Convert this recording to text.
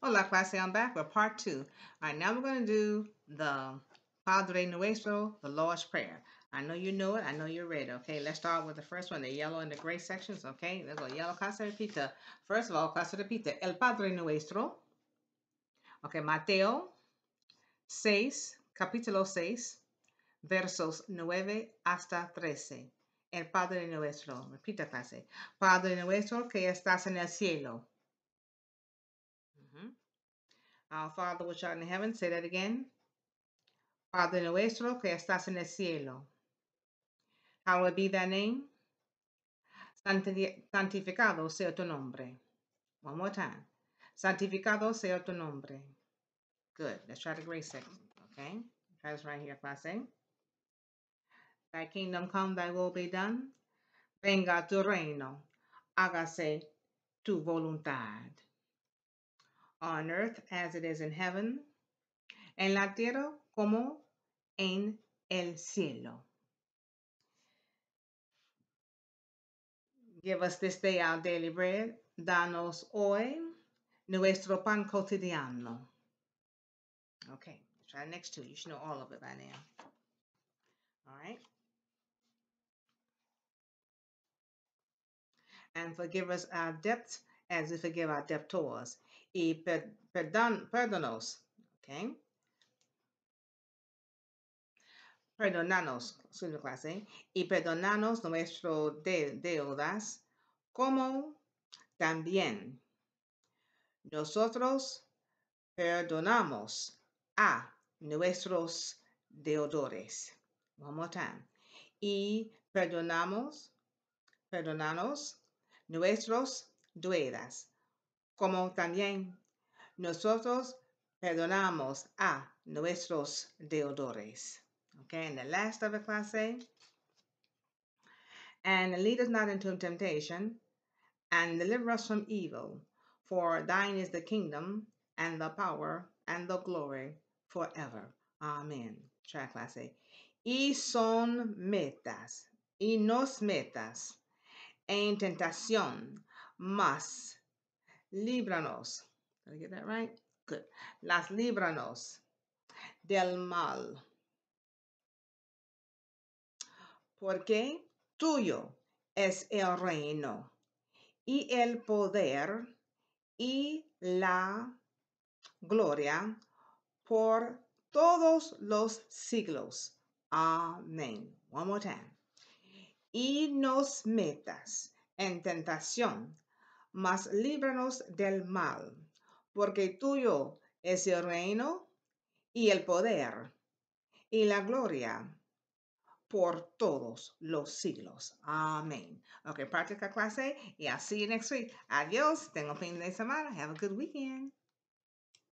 Hola, clase. I'm back with part two. All right, now we're going to do the Padre Nuestro, the Lord's Prayer. I know you know it. I know you're ready. Okay, let's start with the first one, the yellow and the gray sections. Okay, let's go. Yellow, clase repita. First of all, clase repita. El Padre Nuestro. Okay, Mateo 6, capítulo 6, versos 9 hasta 13. El Padre Nuestro. Repita, clase. Padre Nuestro que estás en el cielo Mm-hmm. Our Father which art in heaven, say that again. Padre nuestro que estás en el cielo. Hallowed be thy name. Santificado sea tu nombre. One more time. Santificado sea tu nombre. Good. Let's try the grace section. Okay. Try this right here, class. Thy kingdom come, thy will be done. Venga tu reino. Hágase tu voluntad on earth as it is in heaven, en la tierra como en el cielo. Give us this day our daily bread. Danos hoy nuestro pan cotidiano. Okay, try the next two. You should know all of it by now. All right. And forgive us our debts as we forgive our debtors y per, perdón, perdonos, ¿ok? Perdonanos, su clase, y perdonanos nuestras de, deudas, como también nosotros perdonamos a nuestros deudores. One more time. Y perdonamos, perdonanos nuestros deudas, como también nosotros perdonamos a nuestros deudores. Okay, and the last of the class A. And lead us not into temptation, and deliver us from evil. For thine is the kingdom, and the power, and the glory forever. Amen. Try class A. Y son metas, y nos metas en tentación, mas líbranos. I get that right? Good. Las líbranos del mal. Porque tuyo es el reino y el poder y la gloria por todos los siglos. Amén. One more time. Y nos metas en tentación mas líbranos del mal, porque tuyo es el reino y el poder y la gloria por todos los siglos. Amén. Ok, práctica clase y I'll see you next week. Adiós. Tengo fin de semana. Have a good weekend.